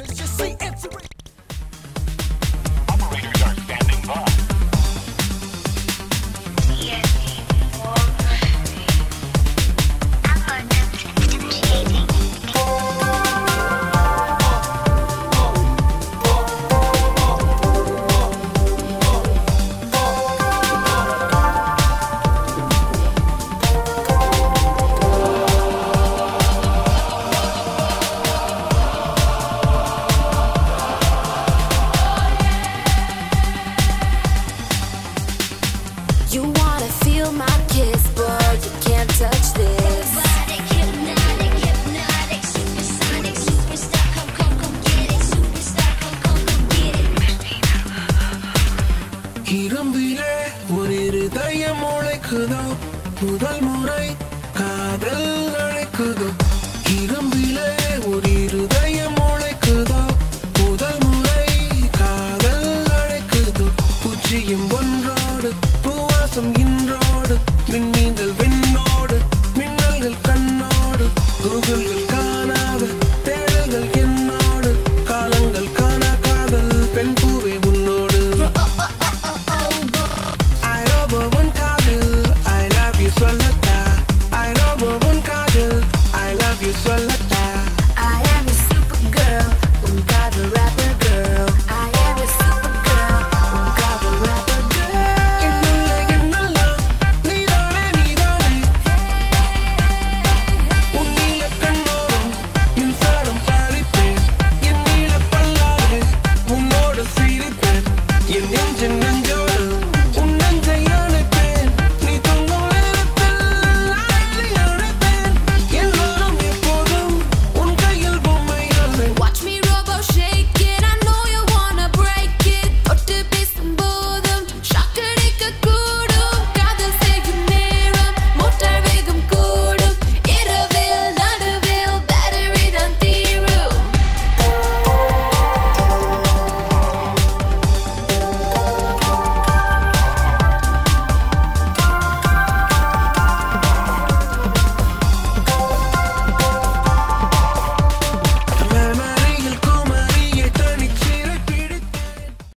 Let's just say answer it. இரும்பிலே ஒரு இருதயம் உழைக்குதோ? முதல் முறை காதல் அழைக்குதோ? இரும்பிலே ஒரு இருதயம் உழைக்குதோ? முதல் முறை காதல் அழைக்குதோ? பூச்சியும் ஒன்றோடு பூவாசம் இன்றோடு விண்மீன்கள் விண்ணோடு மின்னல்கள் கண்ணோடு கூகுள்கள் காணாத.